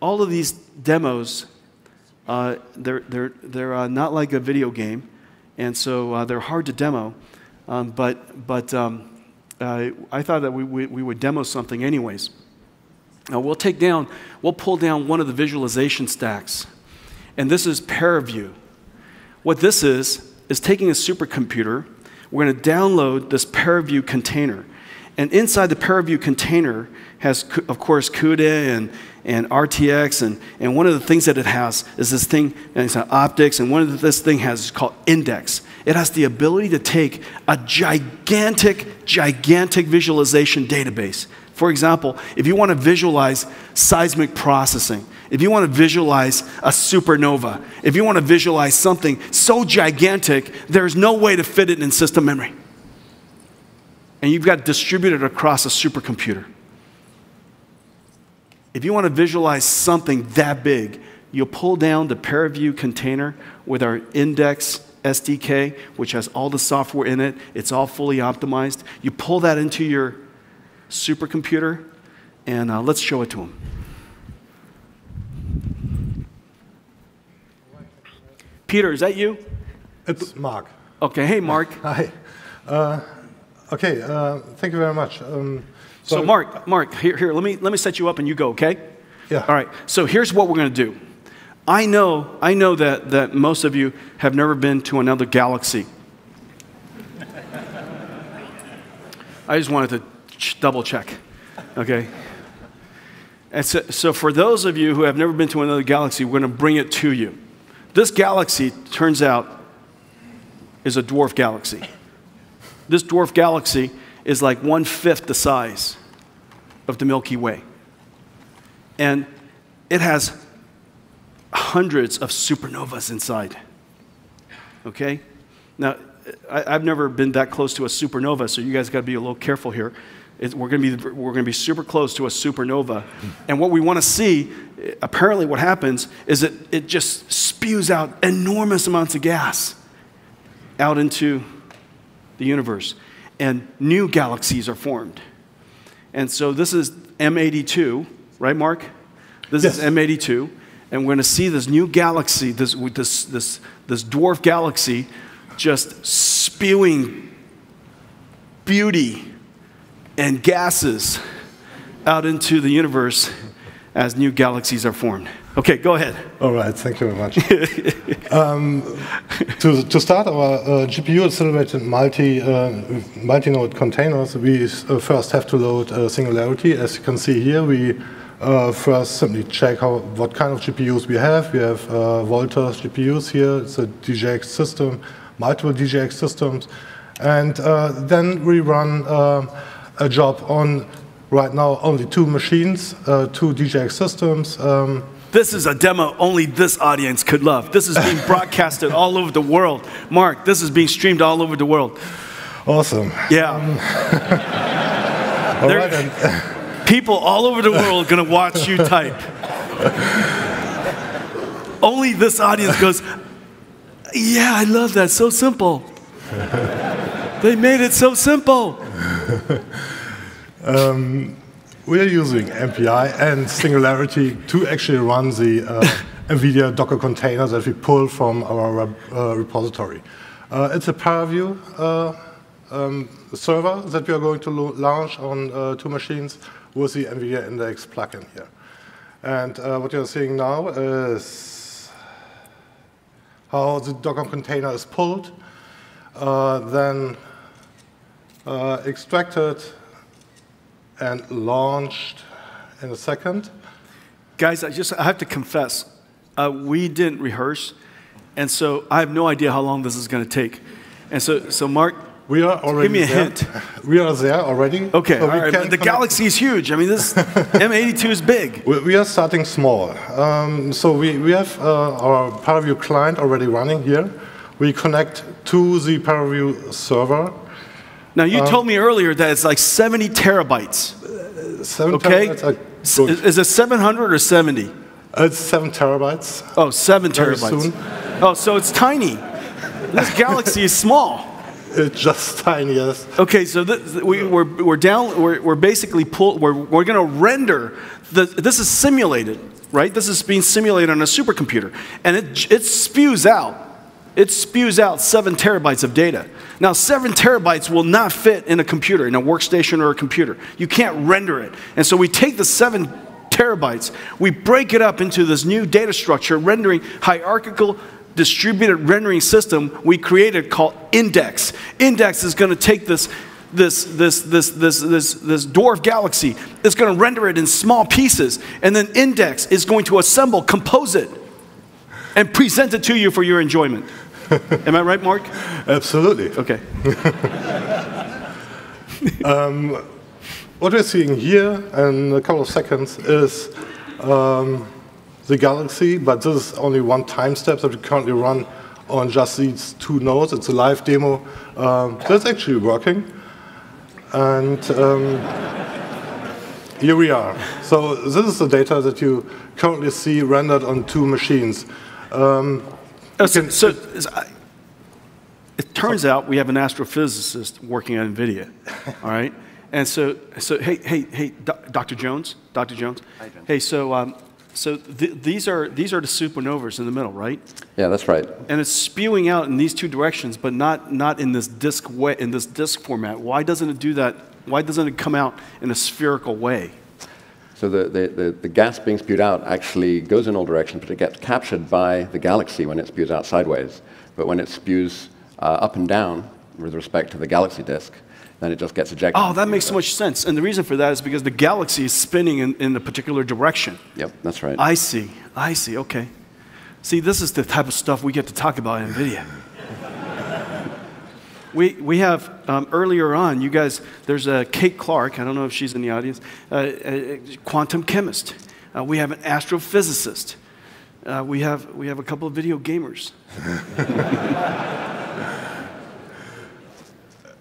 all of these demos, uh, they're, they're, they're uh, not like a video game, and so uh, they're hard to demo. Um, but but um, uh, I thought that we, we, we, would demo something anyways. Now we'll take down, we'll pull down one of the visualization stacks, and this is ParaView. What this is, is taking a supercomputer, we're going to download this ParaView container. And inside the ParaView container has, of course, CUDA and, and RTX. And, and one of the things that it has is this thing, and it's OptiX, and one of the, this thing has is called index. It has the ability to take a gigantic, gigantic visualization database. For example, if you want to visualize seismic processing, if you want to visualize a supernova, if you want to visualize something so gigantic, there's no way to fit it in system memory and you've got distributed across a supercomputer. If you want to visualize something that big, you'll pull down the ParaView container with our index SDK, which has all the software in it. It's all fully optimized. You pull that into your supercomputer, and uh, let's show it to them. Peter, is that you? It's Mark. Okay, hey, Mark. Hi. Uh, Okay, uh, thank you very much. Um, so, so, Mark, Mark, here, here, let me let me set you up, and you go, okay? Yeah. All right. So here's what we're going to do. I know, I know that that most of you have never been to another galaxy. I just wanted to ch- double check, okay? And so, so for those of you who have never been to another galaxy, we're going to bring it to you. This galaxy turns out is a dwarf galaxy. This dwarf galaxy is like one fifth the size of the Milky Way. And it has hundreds of supernovas inside. Okay? Now, I, have never been that close to a supernova, so you guys got to be a little careful here. It, we're going to be we're going to be super close to a supernova, and what we want to see, apparently, what happens is that it just spews out enormous amounts of gas out into the universe, and new galaxies are formed. And so this is M82, right, Mark? This yes. is M82, and we're going to see this new galaxy, this, this, this, this dwarf galaxy, just spewing beauty and gases out into the universe as new galaxies are formed. Okay, go ahead. All right, thank you very much. um, to, to start our uh, GPU accelerated multi, uh, multi-node containers, we uh, first have to load uh, Singularity. As you can see here, we uh, first simply check how, what kind of GPUs we have. We have uh, Volta GPUs here. It's a DGX system, multiple DGX systems. And then we run a job on, right now, only two machines, two DGX systems. Um, this is a demo only this audience could love. This is being broadcasted all over the world. Mark, this is being streamed all over the world. Awesome. Yeah. All right, people all over the world going to watch you type. only this audience goes, Yeah, I love that. So simple. they made it so simple. Um, we are using MPI and Singularity to actually run the uh, NVIDIA Docker container that we pull from our uh, repository. Uh, it's a ParaView uh, um, server that we are going to launch on uh, two machines with the NVIDIA Index plugin here. And uh, what you're seeing now is how the Docker container is pulled, then extracted, and launched in a second. Guys, I just I have to confess, uh, we didn't rehearse, and so I have no idea how long this is going to take. And so, so Mark, we are already give me a there. hint. We are there already. Okay, so all right. The galaxy is huge. I mean, this M82 is big. We, we are starting small. Um, so we, we have uh, our ParaView client already running here. We connect to the ParaView server now, you um, told me earlier that it's like 70 terabytes. Uh, seven okay? Terabytes is, it 700 or 70? It's seven terabytes. Oh, seven terabytes. Oh, so it's tiny. This galaxy is small. It's just tiny, yes. Okay, so th- we, we're, we're down, we're, we're basically pull, we're, we're going to render, the, this is simulated, right? This is being simulated on a supercomputer. And it, it spews out, it spews out seven terabytes of data. Now, seven terabytes will not fit in a computer, in a workstation or a computer. You can't render it. And so we take the seven terabytes, we break it up into this new data structure, rendering hierarchical distributed rendering system we created called Index. Index is going to take this this, this, this, this, this, this dwarf galaxy, it's going to render it in small pieces, and then Index is going to assemble, compose it, and present it to you for your enjoyment. Am I right, Mark? Absolutely. Okay. um, what we're seeing here in a couple of seconds is um, the Galaxy, but this is only one time step that we currently run on just these two nodes. It's a live demo um, that's actually working. And um, here we are. So this is the data that you currently see rendered on two machines. Um, so, so it turns out we have an astrophysicist working at NVIDIA, all right? And so, so hey, hey, hey, Dr. Jones, Dr. Jones. Hi, Hey, so um, so th these are these are the supernovas in the middle, right? Yeah, that's right. And it's spewing out in these two directions, but not not in this disk way in this disk format. Why doesn't it do that? Why doesn't it come out in a spherical way? So the, the, the, the, gas being spewed out actually goes in all directions, but it gets captured by the galaxy when it spews out sideways. But when it spews uh, up and down with respect to the galaxy disk, then it just gets ejected. Oh, that makes so much sense. And the reason for that is because the galaxy is spinning in, in a particular direction. Yep, that's right. I see. I see. Okay. See, this is the type of stuff we get to talk about in NVIDIA. We, we have, um, earlier on, you guys, there's a Kate Clark, I don't know if she's in the audience, uh, a, quantum chemist. Uh, we have an astrophysicist. Uh, we, have, we have a couple of video gamers.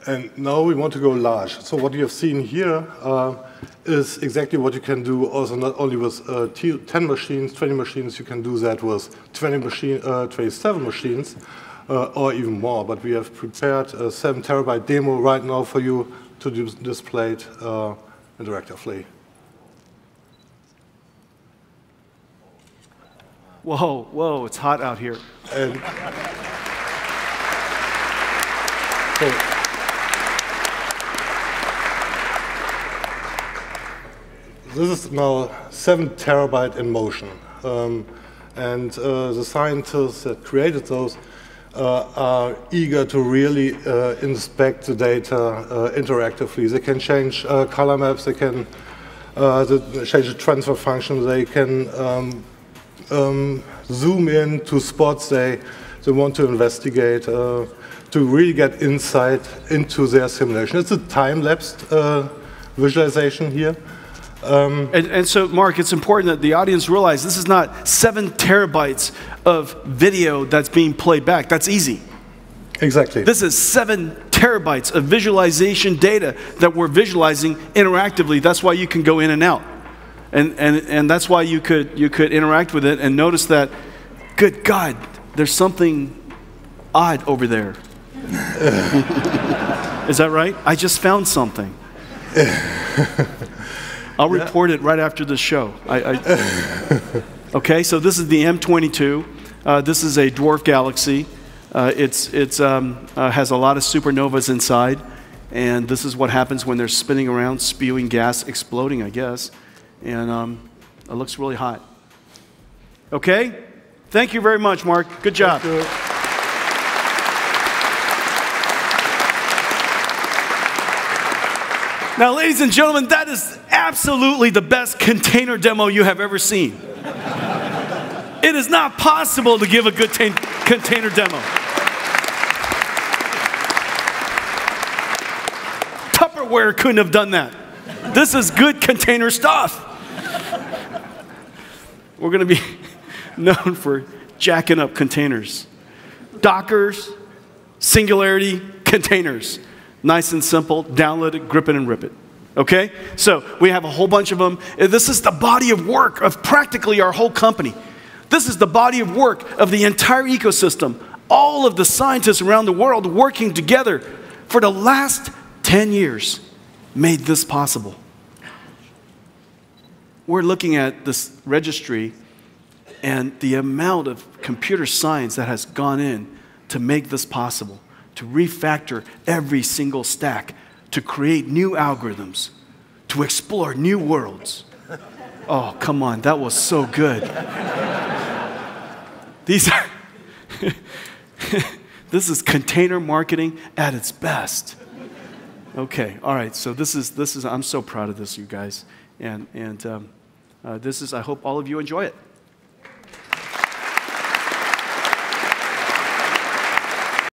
And now we want to go large. So what you have seen here uh, is exactly what you can do also not only with uh, 10 machines, 20 machines, you can do that with 20 machine, uh, 27 machines uh, or even more. But we have prepared a 7 terabyte demo right now for you to display it uh, interactively. Whoa, whoa, it's hot out here. And so this is now seven terabyte in motion. Um, and uh, the scientists that created those uh, are eager to really uh, inspect the data uh, interactively. They can change uh, color maps, they can uh, change the transfer function, they can um, um, zoom in to spots they, they want to investigate to really get insight into their simulation. It's a time-lapsed visualization here. Um, and, and, so, Mark, it's important that the audience realize this is not seven terabytes of video that's being played back. That's easy. Exactly. This is seven terabytes of visualization data that we're visualizing interactively. That's why you can go in and out. And, and, and that's why you could, you could interact with it and notice that, good God, there's something odd over there. is that right? I just found something. I'll yeah. report it right after the show. I, I, okay, so this is the M22. Uh, this is a dwarf galaxy. Uh, it's it's um, uh, has a lot of supernovas inside, and this is what happens when they're spinning around, spewing gas, exploding, I guess. And um, it looks really hot. Okay, thank you very much, Mark. Good job. Now, ladies and gentlemen, that is absolutely the best container demo you have ever seen. it is not possible to give a good container demo. Tupperware couldn't have done that. This is good container stuff. We're going to be known for jacking up containers. Dockers, singularity, containers. Nice and simple. Download it, grip it, and rip it. Okay? So we have a whole bunch of them. Uh, this is the body of work of practically our whole company. This is the body of work of the entire ecosystem. All of the scientists around the world working together for the last 10 years made this possible. We're looking at this registry and the amount of computer science that has gone in to make this possible, to refactor every single stack, to create new algorithms, to explore new worlds. Oh, come on, that was so good. These are, this is container marketing at its best. Okay, all right, so this is, this is I'm so proud of this, you guys. And, and um, uh, this is, I hope all of you enjoy it.